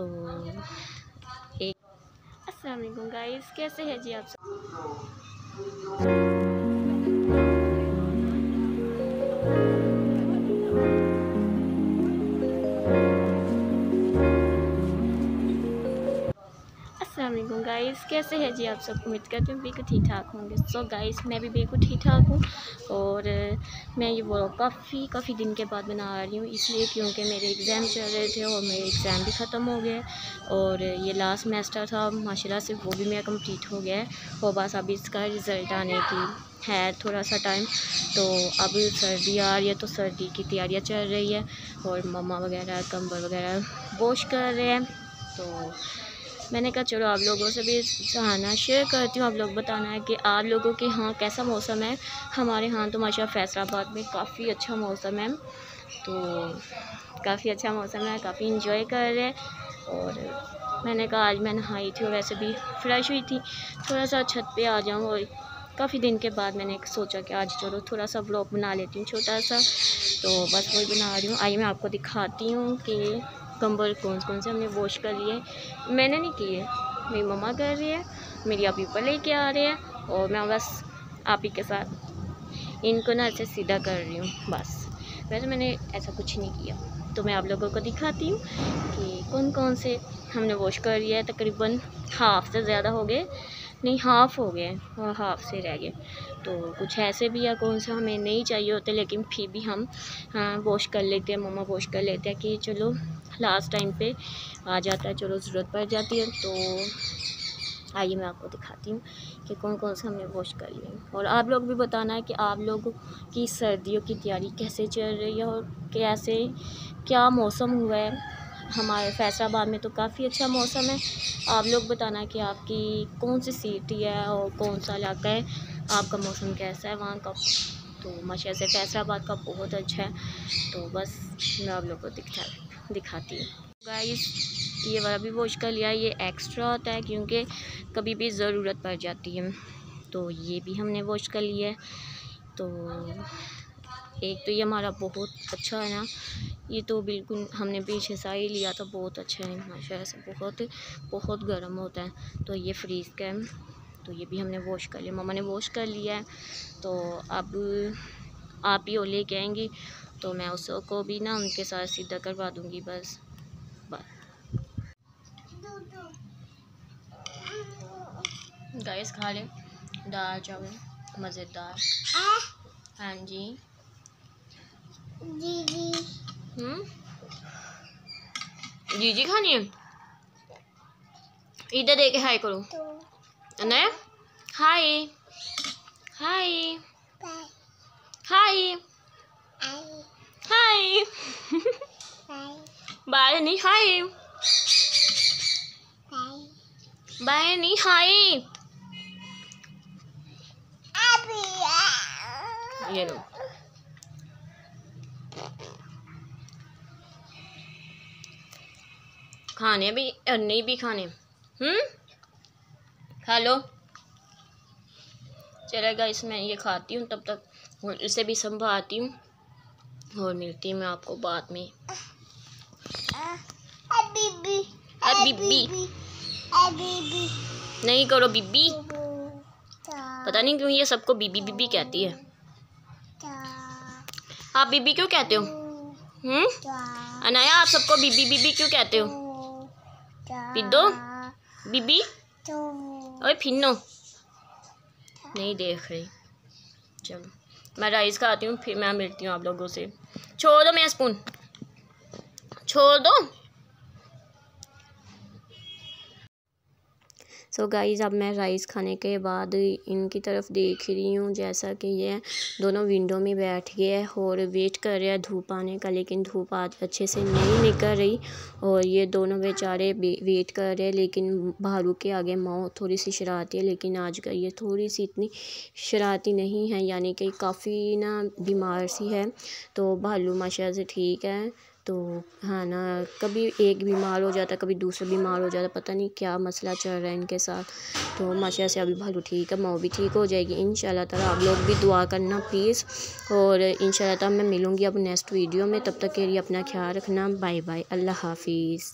तो एक अस्सलाम गाइस कैसे हैं जी आप सब? असलम गाइस कैसे हैं जी आप सब? उम्मीद करते हैं बिल्कुल ठीक ठाक होंगे। सो so गाइस मैं भी बिल्कुल ठीक ठाक हूँ और मैं ये वो काफ़ी काफ़ी दिन के बाद बना रही हूँ, इसलिए क्योंकि मेरे एग्ज़ाम चल रहे थे और मेरे एग्ज़ाम भी ख़त्म हो गए और ये लास्ट सेमेस्टर था। माशाल्लाह से वो भी मेरा कंप्लीट हो गया है और बस अभी इसका रिज़ल्ट आने की है थोड़ा सा टाइम तो अब सर्दी आ रही है तो सर्दी की तैयारियाँ चल रही है और मम्मा वगैरह कंबल वगैरह वॉश कर रहे हैं। तो मैंने कहा, चलो आप लोगों से भी सहाना शेयर करती हूँ, आप लोग बताना है कि आप लोगों के यहाँ कैसा मौसम है। हमारे यहाँ तो माशा फैसलाबाद में काफ़ी अच्छा मौसम है तो काफ़ी अच्छा मौसम है, काफ़ी इंजॉय कर रहे हैं और मैंने कहा, आज मैं नहाई थी और वैसे भी फ्रेश हुई थी। थोड़ा सा छत पे आ जाऊँ और काफ़ी दिन के बाद मैंने सोचा कि आज चलो थोड़ा सा ब्लॉग बना लेती हूँ, छोटा सा। तो बस वही बना रही हूँ। आइए मैं आपको दिखाती हूँ कि कंबल कौन कौन से हमने वॉश कर लिए मैंने नहीं किए। मेरी मम्मा कर रही है, मेरी अभी ऊपर लेके आ रहे हैं और मैं बस आप ही के साथ इनको ना ऐसे सीधा कर रही हूँ, बस। वैसे मैंने ऐसा कुछ नहीं किया। तो मैं आप लोगों को दिखाती हूँ कि कौन कौन से हमने वॉश कर लिया है। तकरीबन हाफ़ से ज़्यादा हो गए। नहीं हाफ़ हो गए। और हाफ़ से रह गए। तो कुछ ऐसे भी या कौन सा हमें नहीं चाहिए होते, लेकिन फिर भी हम वॉश कर लेते हैं। मम्मा वॉश कर लेते हैं कि चलो लास्ट टाइम पे आ जाता है, चलो ज़रूरत पड़ जाती है। तो आइए मैं आपको दिखाती हूँ कि कौन कौन से हमने वॉश कर लिए और आप लोग भी बताना है कि आप लोगों की सर्दियों की तैयारी कैसे चल रही है और कैसे, क्या मौसम हुआ है। हमारे फैसलाबाद में तो काफ़ी अच्छा मौसम है। आप लोग बताना कि आपकी कौन सी सिटी है और कौन सा इलाका है? आपका मौसम कैसा है वहाँ का? तो माशा से फैसलाबाद का बहुत अच्छा है। तो बस मैं आप लोग को दिखा, दिखाती हूँ। गाइस ये वाला भी वॉश कर लिया। ये एक्स्ट्रा होता है क्योंकि कभी भी ज़रूरत पड़ जाती है। तो ये भी हमने वॉश कर लिया है। तो एक तो ये हमारा बहुत अच्छा है ना। ये तो बिल्कुल हमने पीछे सा ही लिया था, बहुत अच्छा है, माशा से बहुत बहुत गर्म होता है। तो ये फ्रीज़ का है तो ये भी हमने वॉश कर लिया। मम्मा ने वॉश कर लिया है तो अब आप ही वो लेके आएँगी तो मैं उसको भी ना उनके साथ सीधा करवा दूँगी, बस गाइस खा लें। दाल, चावल, मज़ेदार। हाँ जी। जी जी हम्म? जी जी खानी है? इधर देखे हाय करो। तो। नहीं हाय। हाय। हाय। हाय। बाय। नहीं हाय। बाय नहीं हाय। ये लो। खाने भी और नहीं भी खाने। हम्म? खा लो। चलेगा इसमें ये खाती हूँ तब तक और इसे भी संभालती हूँ। और मिलती हूँ मैं आपको बाद में। बीबी बीबी। नहीं करो बीबी। पता नहीं क्यों ये सबको बीबी बीबी कहती है। आप बीबी क्यों कहते हो? हम्म। अनाया आप सबको बीबी बीबी क्यों कहते हो? पिद्दो बीबी ओए फिनो नहीं देख रही चलो मैं राइस खाती हूँ फिर मैं मिलती हूँ आप लोगों से छोड़ दो मैं स्पून छोड़ दो सो गाइज़ अब मैं राइस खाने के बाद इनकी तरफ़ देख रही हूँ, जैसा कि ये दोनों विंडो में बैठ गए और वेट कर रहे हैं धूप आने का, लेकिन धूप आज अच्छे से नहीं निकल रही और ये दोनों बेचारे वेट कर रहे हैं, लेकिन भालू के आगे माओ थोड़ी सी शरारती है, लेकिन आज का ये थोड़ी सी इतनी शरारती नहीं है, यानी कि काफ़ी ना बीमार सी है। तो भालू माशा से ठीक है। तो है ना, कभी एक बीमार हो जाता, कभी दूसरा बीमार हो जाता, पता नहीं क्या मसला चल रहा है इनके साथ। तो माशा से अभी भालू ठीक है माओ भी ठीक हो जाएगी इन ताला। आप लोग भी दुआ करना प्लीज़ और इन ताला मैं मिलूँगी अब नेक्स्ट वीडियो में, तब तक के लिए अपना ख्याल रखना। बाय बाय अल्लाह हाफिज़।